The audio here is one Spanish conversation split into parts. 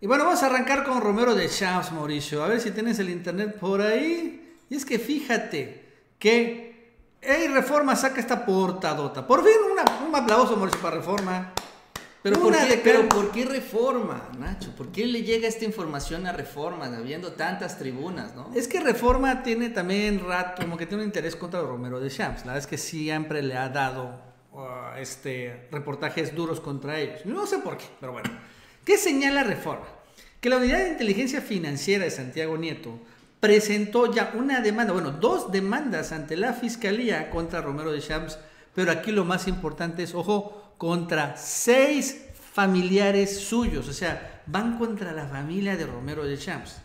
Y bueno, vamos a arrancar con Romero de Champs, Mauricio. A ver si tienes el internet por ahí. Y es que fíjate que Hey, Reforma saca esta portadota. Por fin una, un aplauso, Mauricio, para Reforma. Pero, ¿por qué, pero ¿por qué Reforma, Nacho? ¿Por qué le llega esta información a Reforma, habiendo tantas tribunas, no? Es que Reforma tiene también rato, como que tiene un interés contra Romero de Champs. La verdad es que siempre le ha dado uh, este, reportajes duros contra ellos. No sé por qué, pero bueno. ¿Qué señala Reforma? Que la Unidad de Inteligencia Financiera de Santiago Nieto presentó ya una demanda, bueno, dos demandas ante la Fiscalía contra Romero de Champs, pero aquí lo más importante es, ojo, contra seis familiares suyos, o sea, van contra la familia de Romero de Champs.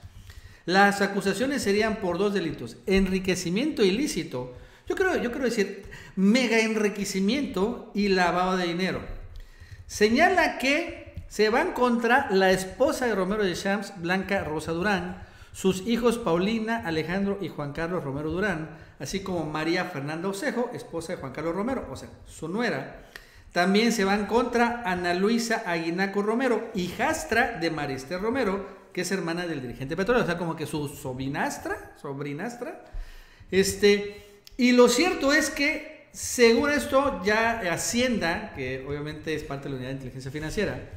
Las acusaciones serían por dos delitos, enriquecimiento ilícito, yo creo, yo creo decir, mega enriquecimiento y lavado de dinero. Señala que se van contra la esposa de Romero de Champs, Blanca Rosa Durán, sus hijos Paulina, Alejandro y Juan Carlos Romero Durán, así como María Fernanda Osejo, esposa de Juan Carlos Romero, o sea, su nuera, también se van contra Ana Luisa Aguinaco Romero, hijastra de Mariste Romero, que es hermana del dirigente petróleo, o sea, como que su sobrinastra, sobrinastra. Este, y lo cierto es que, según esto, ya Hacienda, que obviamente es parte de la Unidad de Inteligencia Financiera,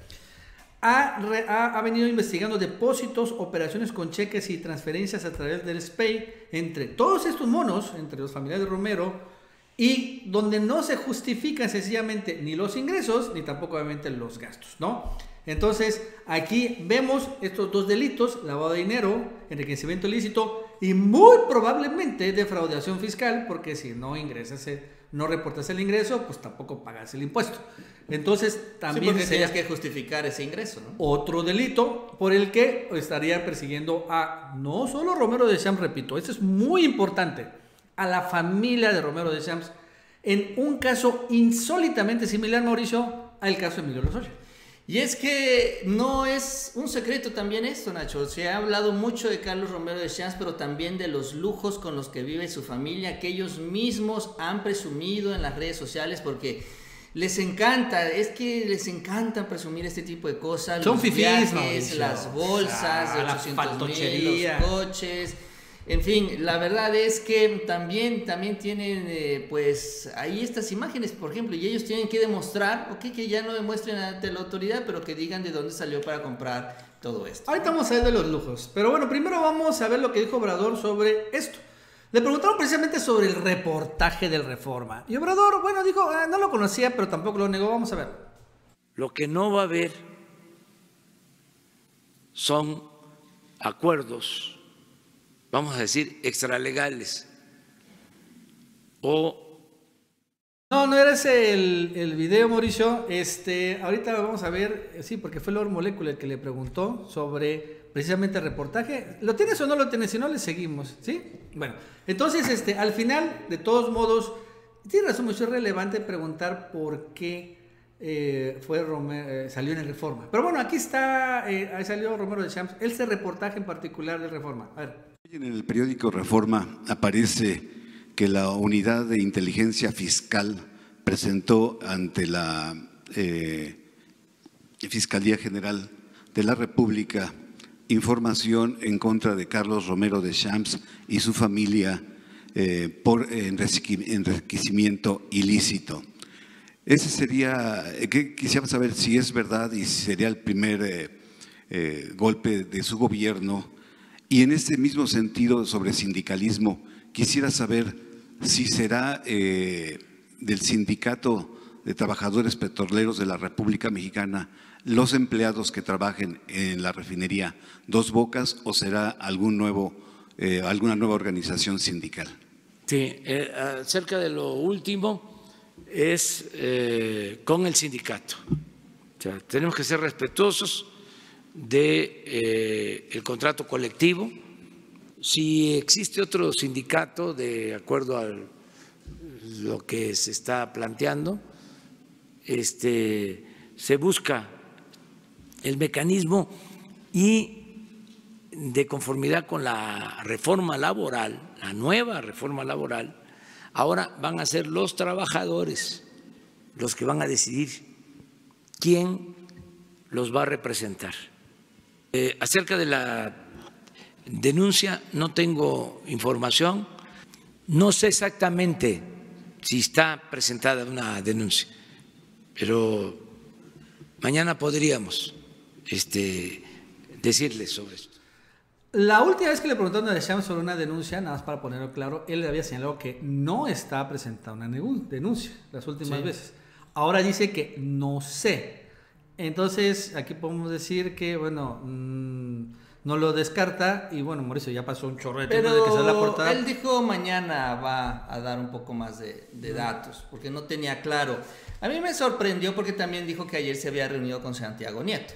ha, venido investigando depósitos, operaciones con cheques y transferencias a través del SPEI entre todos estos monos, entre los familiares de Romero, y donde no se justifican sencillamente ni los ingresos ni tampoco obviamente los gastos, ¿no? Entonces, aquí vemos estos dos delitos, lavado de dinero, enriquecimiento ilícito y muy probablemente defraudación fiscal, porque si no ingresas, eh, no reportas el ingreso, pues tampoco pagas el impuesto. Entonces, también sí, que justificar ese ingreso, ¿no? Otro delito por el que estaría persiguiendo a no solo Romero de Champs, repito, esto es muy importante, a la familia de Romero de Champs en un caso insólitamente similar, Mauricio, al caso de Emilio Lozoya. Y es que no es un secreto también esto, Nacho. Se ha hablado mucho de Carlos Romero de Champs, pero también de los lujos con los que vive su familia, que ellos mismos han presumido en las redes sociales, porque les encanta, es que les encanta presumir este tipo de cosas. Son los viajes, las bolsas, de 800 mil, los coches en fin, la verdad es que también, también tienen eh, pues ahí estas imágenes, por ejemplo, y ellos tienen que demostrar, ok, que ya no demuestren ante la autoridad, pero que digan de dónde salió para comprar todo esto. Ahorita vamos a ver de los lujos, pero bueno, primero vamos a ver lo que dijo Obrador sobre esto. Le preguntaron precisamente sobre el reportaje del Reforma. Y Obrador, bueno, dijo, ah, no lo conocía, pero tampoco lo negó. Vamos a ver. Lo que no va a haber son acuerdos vamos a decir, extralegales. O no, no era ese el, el, video, Mauricio. Este, ahorita vamos a ver, sí, porque fue Lord Molecula el que le preguntó sobre precisamente el reportaje. ¿Lo tienes o no lo tienes? Si no, le seguimos, ¿sí? Bueno, entonces, este, al final, de todos modos, tiene razón, es relevante preguntar por qué eh, fue eh, salió en el Reforma. Pero bueno, aquí está, eh, ahí salió Romero de Champs, ese reportaje en particular de Reforma. A ver. En el periódico Reforma aparece que la unidad de inteligencia fiscal presentó ante la eh, Fiscalía General de la República información en contra de Carlos Romero de Champs y su familia eh, por enriquecimiento ilícito. Ese sería, eh, que quisiera saber si es verdad y si sería el primer golpe de su gobierno y en este mismo sentido sobre sindicalismo, quisiera saber si será eh, del sindicato de trabajadores petroleros de la República Mexicana los empleados que trabajen en la refinería Dos Bocas o será algún nuevo, eh, alguna nueva organización sindical. Sí, eh, acerca de lo último es con el sindicato. Tenemos que ser respetuosos de eh, contrato colectivo. Si existe otro sindicato de acuerdo a lo que se está planteando, este, se busca el mecanismo y de conformidad con la reforma laboral, la nueva reforma laboral, ahora van a ser los trabajadores los que van a decidir quién los va a representar Eh, acerca de la denuncia no tengo información, no sé exactamente si está presentada una denuncia, pero mañana podríamos este, decirles sobre esto. La última vez que le preguntaron a Deschamps sobre una denuncia, nada más para ponerlo claro, él le había señalado que no está presentada una denuncia las últimas veces. Ahora dice que no sé. Entonces, aquí podemos decir que, bueno, mm, no lo descarta y bueno, Mauricio ya pasó un chorrete de que la portada. Él dijo mañana va a dar un poco más de, datos, porque no tenía claro. A mí me sorprendió porque también dijo que ayer se había reunido con Santiago Nieto.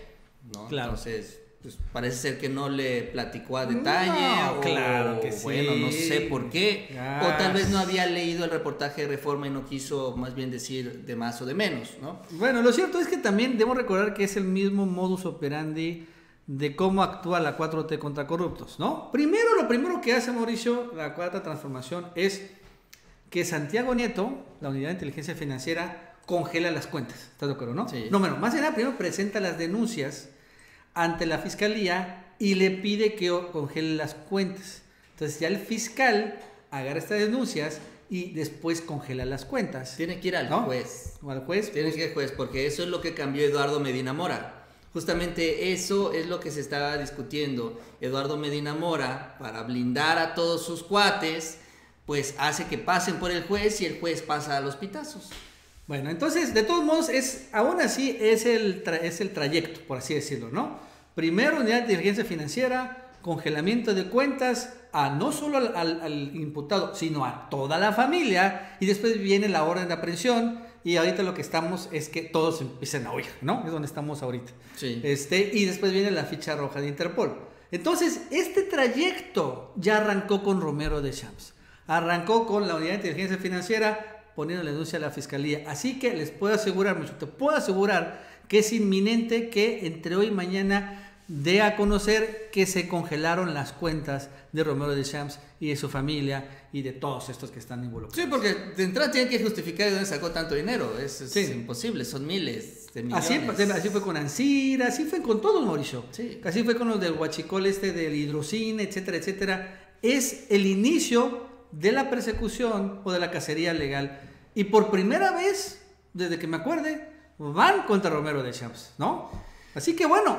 ¿no? Claro. Entonces, pues parece ser que no le platicó a detalle. o, claro que sí. Bueno, no sé por qué. O tal vez no había leído el reportaje de Reforma y no quiso más bien decir de más o de menos, ¿no? Bueno, lo cierto es que también debo recordar que es el mismo modus operandi de cómo actúa la 4T contra corruptos, ¿no? Primero, lo primero que hace Mauricio, la cuarta transformación, es que Santiago Nieto, la unidad de inteligencia financiera, congela las cuentas. ¿Estás de acuerdo, no? Sí. No, bueno, más nada, primero presenta las denuncias ante la fiscalía y le pide que congele las cuentas. Entonces ya el fiscal agarra estas denuncias y después congela las cuentas. Tiene que ir al juez. O al juez. Tiene pues. que ir al juez, porque eso es lo que cambió Eduardo Medina Mora. Justamente eso es lo que se estaba discutiendo. Eduardo Medina Mora, para blindar a todos sus cuates, pues hace que pasen por el juez y el juez pasa a los pitazos. Bueno, entonces, de todos modos, es, aún así es el, es el trayecto, por así decirlo, ¿no? Primero, unidad de inteligencia financiera, congelamiento de cuentas a no solo al, imputado, sino a toda la familia, y después viene la orden de aprehensión, y ahorita lo que estamos es que todos empiecen a oír, ¿no? Es donde estamos ahorita. Sí. Este, y después viene la ficha roja de Interpol. Entonces, este trayecto ya arrancó con Romero de Champs. Arrancó con la unidad de inteligencia financiera, poniendo la denuncia a la fiscalía. Así que les puedo asegurar, mucho, te puedo asegurar que es inminente que entre hoy y mañana dé a conocer que se congelaron las cuentas de Romero de Champs y de su familia y de todos estos que están involucrados. Sí, porque de entrada tienen que justificar de dónde sacó tanto dinero. Es, imposible, son miles de millones. Así, así, fue con Ansira, así fue con todos, Mauricio. Sí. Así fue con los del Huachicol, este, del hidrocine, etcétera, etcétera. Es el inicio de la persecución o de la cacería legal. Y por primera vez, desde que me acuerde, van contra Romero de Champs, ¿no? Así que bueno,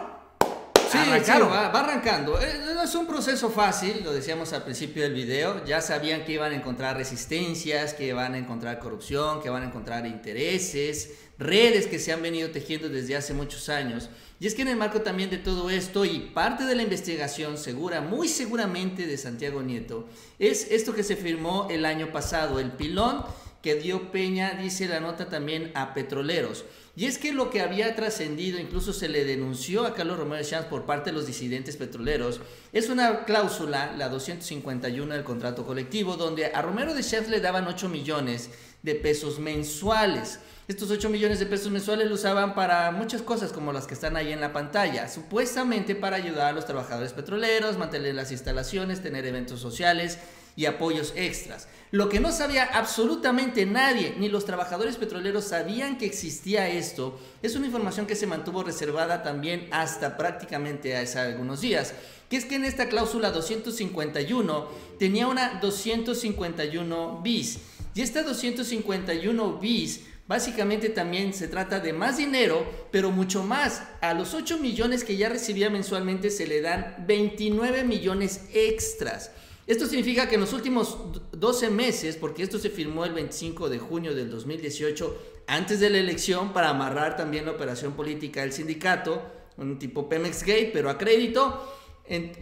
Sí, va, arrancando. Eh, no es un proceso fácil, lo decíamos al principio del video. Ya sabían que iban a encontrar resistencias, que iban a encontrar corrupción, que van a encontrar intereses, redes que se han venido tejiendo desde hace muchos años. Y es que en el marco también de todo esto y parte de la investigación segura, muy seguramente de Santiago Nieto, es esto que se firmó el año pasado, el pilón que dio Peña, dice la nota también a petroleros. Y es que lo que había trascendido, incluso se le denunció a Carlos Romero Champs por parte de los disidentes petroleros, es una cláusula, la 251 del contrato colectivo, donde a Romero de Champs le daban 8 millones de pesos mensuales. Estos 8 millones de pesos mensuales lo usaban para muchas cosas como las que están ahí en la pantalla, supuestamente para ayudar a los trabajadores petroleros, mantener las instalaciones, tener eventos sociales y apoyos extras. Lo que no sabía absolutamente nadie, ni los trabajadores petroleros sabían que existía esto, es una información que se mantuvo reservada también hasta prácticamente hace algunos días, que es que en esta cláusula 251 tenía una 251 bis, y esta 251 bis Básicamente también se trata de más dinero, pero mucho más. A los 8 millones que ya recibía mensualmente se le dan 29 millones extras. Esto significa que en los últimos 12 meses, porque esto se firmó el 25 de junio del 2018, antes de la elección, para amarrar también la operación política del sindicato, un tipo Pemex Gate, pero a crédito, en,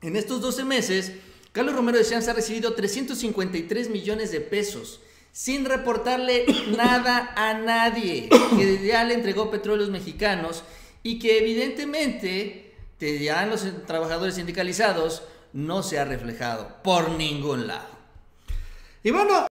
estos 12 meses, Carlos Romero de Sanz ha recibido 353 millones de pesos sin reportarle nada a nadie, que ya le entregó petróleos mexicanos y que evidentemente ya los trabajadores sindicalizados no se ha reflejado por ningún lado. Y bueno,